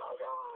Hold on.